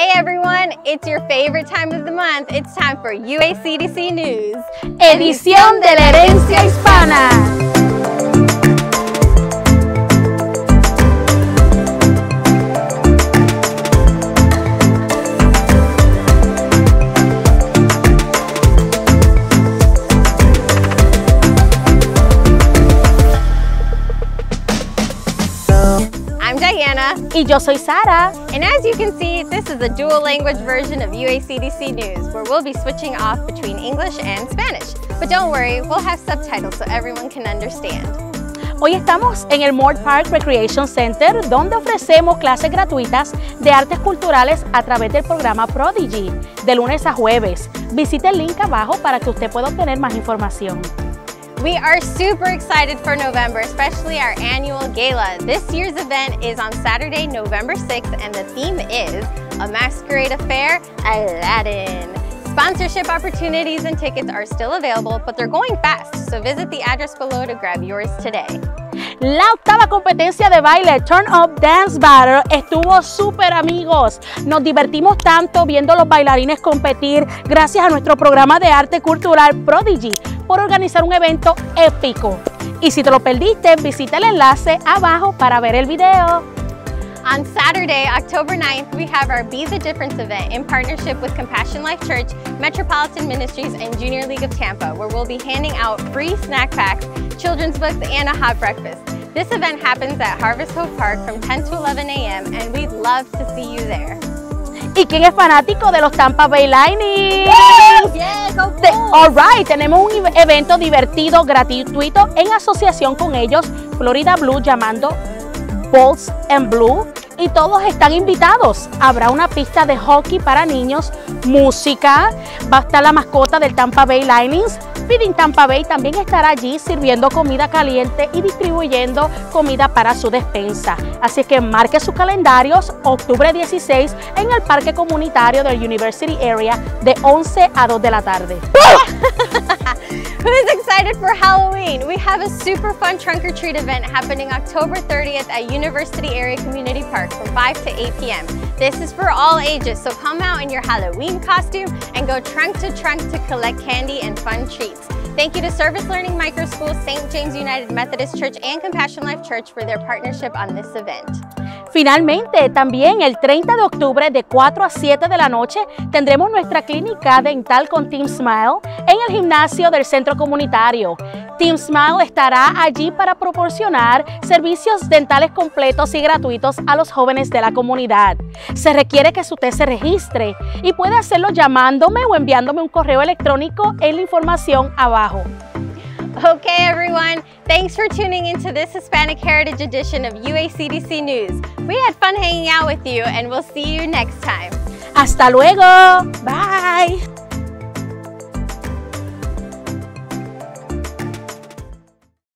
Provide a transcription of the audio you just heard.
Hey everyone, it's your favorite time of the month. It's time for UACDC News. Edición de la herencia hispana. Y yo soy Sara. And as you can see, this is a dual language version of UACDC News where we'll be switching off between English and Spanish. But don't worry, we'll have subtitles so everyone can understand. Hoy estamos en el Moore Park Recreation Center, donde ofrecemos clases gratuitas de artes culturales a través del programa Prodigy, de lunes a jueves. Visite el link abajo para que usted pueda obtener más información. We are super excited for November, especially our annual gala. This year's event is on Saturday, November 6th, and the theme is A Masquerade Affair Aladdin. Sponsorship opportunities and tickets are still available, but they're going fast, so visit the address below to grab yours today. La octava competencia de baile Turn Up Dance Battle estuvo súper amigos. Nos divertimos tanto viendo los bailarines competir gracias a nuestro programa de arte cultural Prodigy por organizar un evento épico. Y si te lo perdiste, visita el enlace abajo para ver el video. On Saturday, October 9th, we have our Be the Difference event in partnership with Compassion Life Church, Metropolitan Ministries, and Junior League of Tampa, where we'll be handing out free snack packs, children's books, and a hot breakfast. This event happens at Harvest Hope Park from 10 to 11 a.m., and we'd love to see you there. ¿Y quién es fanático de los Tampa Bay Lightning? Yeah, go Te- All right, tenemos un evento divertido, gratuito, en asociación con ellos, Florida Blue, llamando Bolts and Blue. Y todos están invitados. Habrá una pista de hockey para niños, música, va a estar la mascota del Tampa Bay Lightnings. Feeding Tampa Bay también estará allí sirviendo comida caliente y distribuyendo comida para su despensa. Así que marque sus calendarios octubre 16 en el Parque Comunitario del University Area de 11 a 2 de la tarde. Who's excited for Halloween? We have a super fun trunk or treat event happening October 30th at University Area Community Park from 5 to 8 p.m. This is for all ages, so come out in your Halloween costume and go trunk to trunk to collect candy and fun treats. Thank you to Service Learning Micro School, St. James United Methodist Church, and Compassion Life Church for their partnership on this event. Finalmente, también el 30 de octubre de 4 a 7 de la noche tendremos nuestra clínica dental con Team Smile en el gimnasio del centro comunitario. Team Smile estará allí para proporcionar servicios dentales completos y gratuitos a los jóvenes de la comunidad. Se requiere que usted se registre y puede hacerlo llamándome o enviándome un correo electrónico en la información abajo. Okay, everyone, thanks for tuning into this Hispanic Heritage edition of UACDC News. We had fun hanging out with you, and we'll see you next time. Hasta luego. Bye.